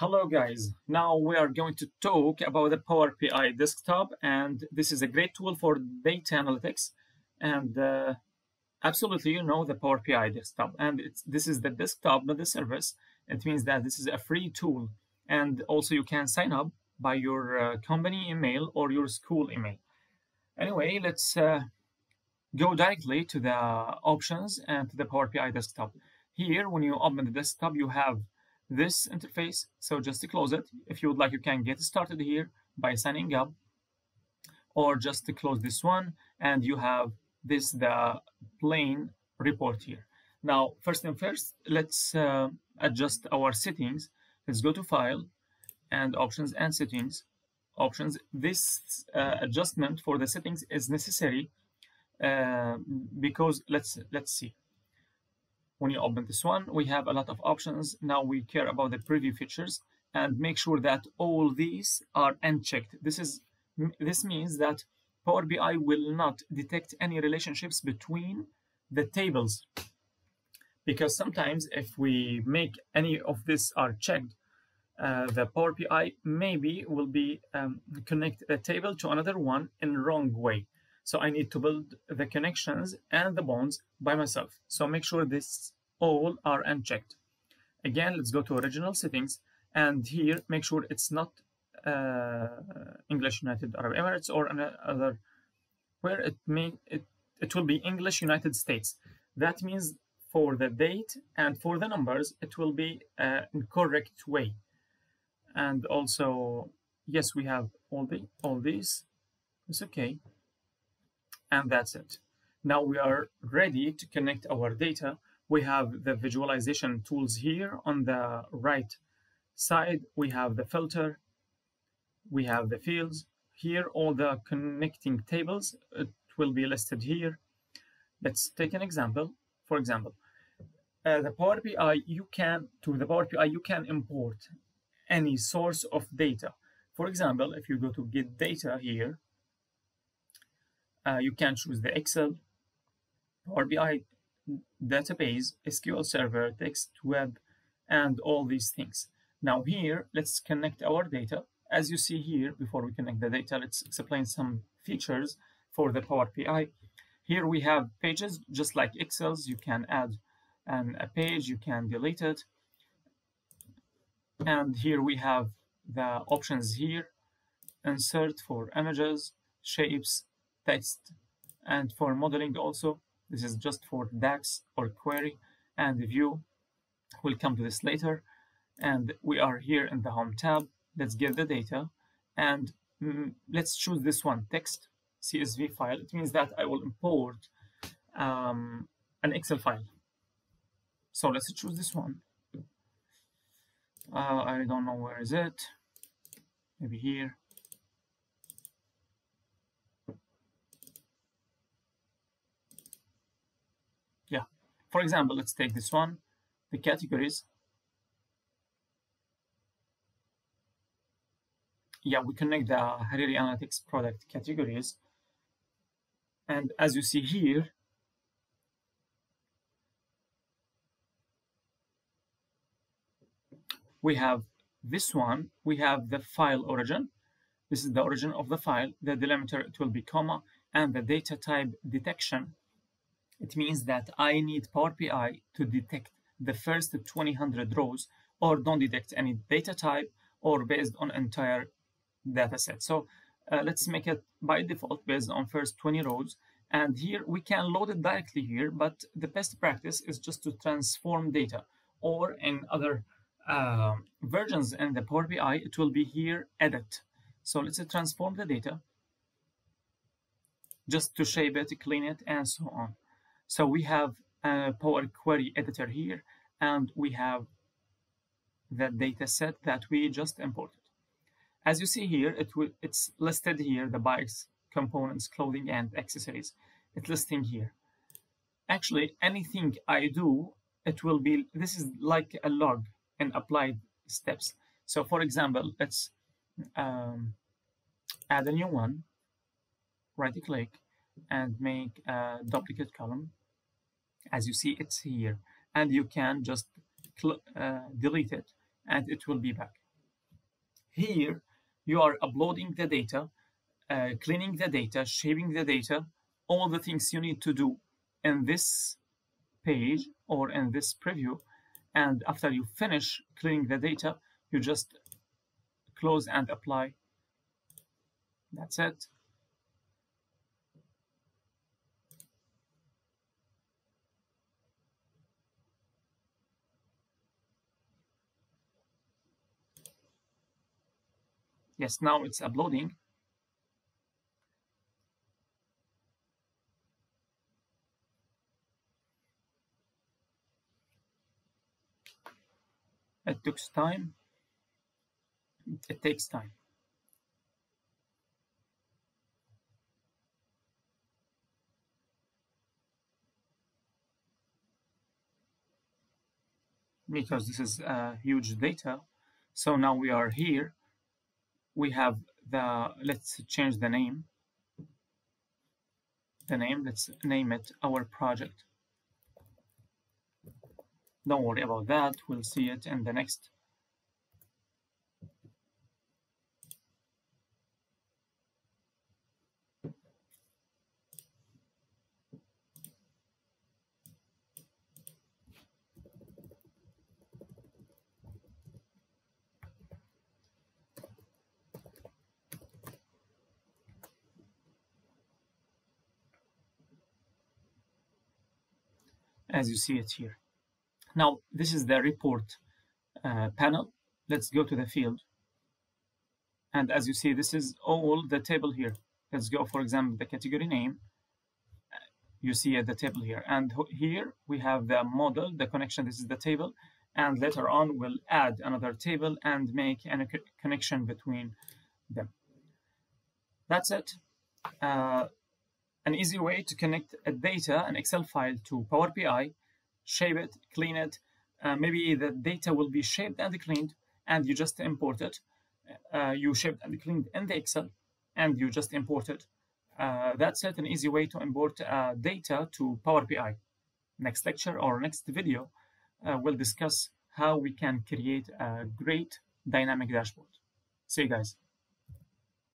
Hello guys, now we are going to talk about the Power BI desktop and this is a great tool for data analytics and uh, absolutely you know the Power BI desktop and this is the desktop not the service. It means that this is a free tool and also you can sign up by your uh, company email or your school email. Anyway, let's uh, go directly to the options and to the Power BI desktop. Here when you open the desktop you have this interface. So just to close it, if you would like, you can get started here by signing up or just to close this one and you have this the plain report here. Now, first and first, let's uh, adjust our settings. Let's go to File and Options and Settings. Options. This uh, adjustment for the settings is necessary uh, because let's let's see when you open this one, we have a lot of options. Now we care about the preview features and make sure that all these are unchecked. This is this means that Power BI will not detect any relationships between the tables because sometimes if we make any of this are checked, uh, the Power BI maybe will be um, connect a table to another one in wrong way. So I need to build the connections and the bonds by myself. So make sure this all are unchecked. Again, let's go to regional settings and here make sure it's not uh, English United Arab Emirates or another where it may it, it will be English United States. That means for the date and for the numbers it will be uh, in correct way. And also yes we have all the all these. It's okay and that's it. Now we are ready to connect our data. We have the visualization tools here on the right side. We have the filter. We have the fields. Here, all the connecting tables, it will be listed here. Let's take an example. For example, uh, the Power BI, you can, to the Power BI, you can import any source of data. For example, if you go to get data here, uh, you can choose the Excel, Power BI database, SQL Server, text, web, and all these things. Now here, let's connect our data. As you see here, before we connect the data, let's explain some features for the Power BI. Here we have pages, just like Excel's. You can add an, a page, you can delete it. And here we have the options here. Insert for images, shapes, text and for modeling also this is just for DAX or query and view. We'll come to this later. And we are here in the home tab. Let's get the data. And mm, let's choose this one text CSV file. It means that I will import um, an Excel file. So let's choose this one. Uh, I don't know where is it. Maybe here For example, let's take this one, the categories. Yeah, we connect the Hariri Analytics product categories. And as you see here, we have this one, we have the file origin. This is the origin of the file. The delimiter, it will be comma, and the data type detection it means that I need Power BI to detect the first 2000 rows or don't detect any data type or based on entire data set. So uh, let's make it by default based on first 20 rows. And here we can load it directly here, but the best practice is just to transform data or in other uh, versions in the Power BI, it will be here edit. So let's transform the data just to shape it, clean it, and so on. So we have a Power Query editor here, and we have the data set that we just imported. As you see here, it it's listed here, the bikes, components, clothing, and accessories. It's listing here. Actually, anything I do, it will be, this is like a log in applied steps. So for example, let's um, add a new one, right click, and make a duplicate column as you see it's here and you can just uh, delete it and it will be back here you are uploading the data, uh, cleaning the data, shaping the data, all the things you need to do in this page or in this preview. And after you finish cleaning the data, you just close and apply. That's it. Yes, now it's uploading. It took time. It takes time. Because this is uh, huge data. So now we are here we have the, let's change the name. The name, let's name it our project. Don't worry about that, we'll see it in the next as you see it here. Now, this is the report uh, panel. Let's go to the field. And as you see, this is all the table here. Let's go, for example, the category name. You see at the table here. And here we have the model, the connection. This is the table. And later on, we'll add another table and make a connection between them. That's it. Uh, an easy way to connect a data, an Excel file to Power BI, shape it, clean it. Uh, maybe the data will be shaped and cleaned, and you just import it. Uh, you shaped and cleaned in the Excel, and you just import it. Uh, that's it, an easy way to import uh, data to Power BI. Next lecture or next video, uh, we'll discuss how we can create a great dynamic dashboard. See you guys.